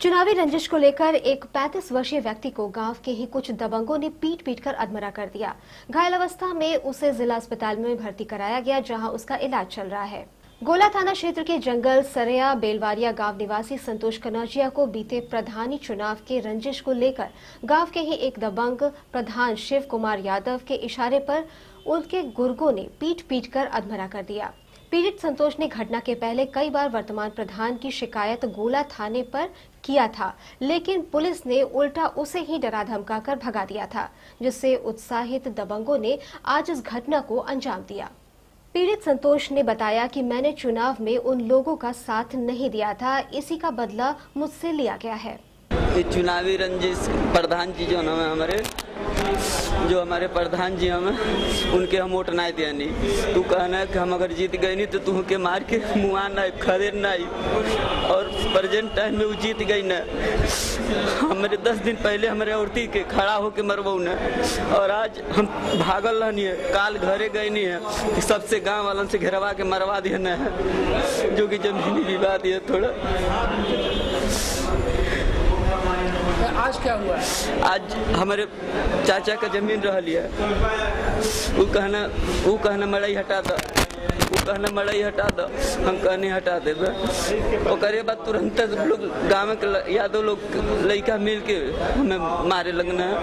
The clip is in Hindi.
चुनावी रंजिश को लेकर एक 35 वर्षीय व्यक्ति को गाँव के ही कुछ दबंगों ने पीट पीट कर अधमरा कर दिया। घायल अवस्था में उसे जिला अस्पताल में भर्ती कराया गया, जहाँ उसका इलाज चल रहा है। गोला थाना क्षेत्र के जंगल सरया बेलवारिया गाँव निवासी संतोष कनौजिया को बीते प्रधानी चुनाव के रंजिश को लेकर गाँव के ही एक दबंग प्रधान शिव कुमार यादव के इशारे पर उनके गुर्गों ने पीट पीट कर अधमरा कर दिया। पीड़ित संतोष ने घटना के पहले कई बार वर्तमान प्रधान की शिकायत गोला थाने पर किया था, लेकिन पुलिस ने उल्टा उसे ही डरा धमका कर भगा दिया था, जिससे उत्साहित दबंगों ने आज इस घटना को अंजाम दिया। पीड़ित संतोष ने बताया कि मैंने चुनाव में उन लोगों का साथ नहीं दिया था, इसी का बदला मुझसे लिया गया है। चुनावी रंजिश प्रधान जी जो हमें हमारे जो हमारे प्रधान जी हमें उनके हम वोट नहीं दिया नहीं तू कहना कि हम अगर जीत गए नहीं तो तू के मार के मुआ नहीं खदेर नहीं और प्रेजेंट टाइम में वो जीत गई ना। हमारे दस दिन पहले हमारे औरती के खड़ा होके मरबऊ न। और आज हम भागल रहनी है, काल घरे गए नहीं है सबसे गाँव वालन से घेरवा के मरवा दिया न। जो कि जमीनी विवाद है थोड़ा। आज क्या हुआ? है आज हमारे चाचा का ज़मीन रह लिया वो कहना वो कहना मड़ई हटा दो। वो कहना मड़ई हटा दो। हम कहने हटा दे ओकरे बाद तुरंत लोग गाँव के यादव लोग लड़का मिल के हमें मारे लगना है।